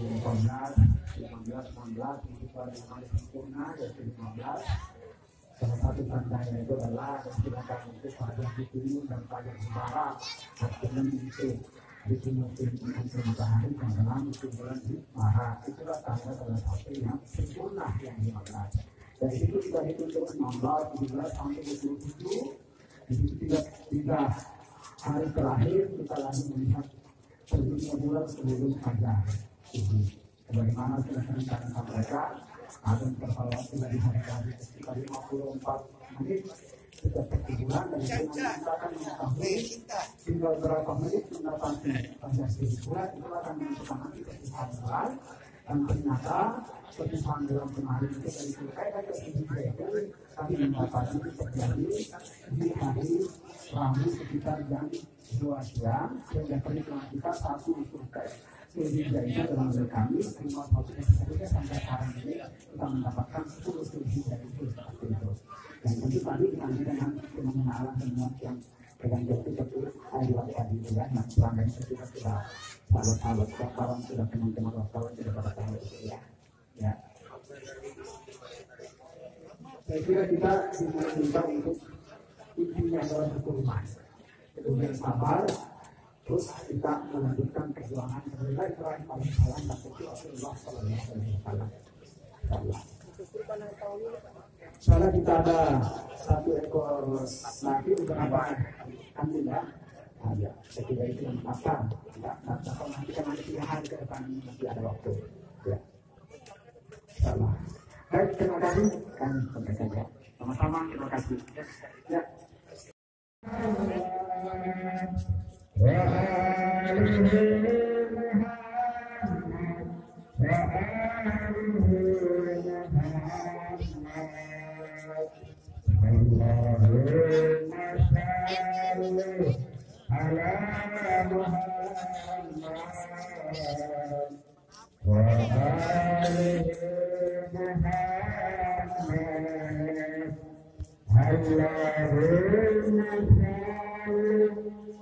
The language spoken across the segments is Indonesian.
15 kehidupan yang paling sempurna yaitu 15 salah satu tandanya itu adalah digunakan untuk pajak itu dan pajak sembara artinya itu itu mungkin untuk matahari dan dalam itu bulan Maret itulah tanda salah satu yang sempurna yang 15 dari situ kita hitung untuk 16, 17 sampai 27 di situ tidak hari terakhir kita lagi melihat sebelumnya bulan sebelum fajar Bagaimana sudah sering kami sampaikan ada beberapa waktu dari hari tadi sekitar 54 menit setiap bulan dan kita akan mengetahui tinggal berapa menit mendapati Pancasila bulan itu akan menentukan nanti keputusan bulan dan ternyata keputusan bulan kemarin itu dari terkait ke hijrah itu kami mendapati terjadi di hari Rabu sekitar jam dua siang sehingga perhitungan kita satu surkai Zulhijjah itu dalam dari kami lima satu saja sampai sekarang ini kita mendapatkan sepuluh Zulhijjah itu seperti itu dan tentu tadi nanti dengan pengenalan semua yang dengan jatuh betul hari tadi itu ya nah selama ini kita sudah sahabat-sahabat wartawan sudah teman-teman wartawan sudah pada tahu itu ya ya saya kira kita diminta untuk intinya adalah hukuman. Kemudian sabar terus kita melanjutkan perjuangan sampai terakhir paling alam dan itu Rasulullah Sallallahu Alaihi Wasallam. Soalnya kita ada satu ekor nabi untuk apa? kambing ya. Nah, ya ada ketiga itu makan. Tidak kata kalau nanti kan ada tiga hari ke depan masih ada waktu. Ya. Salah. Baik, terima kasih. Kan sampai saja. Sama-sama, terima kasih. Ya. Yeah. Allahumma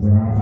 Right.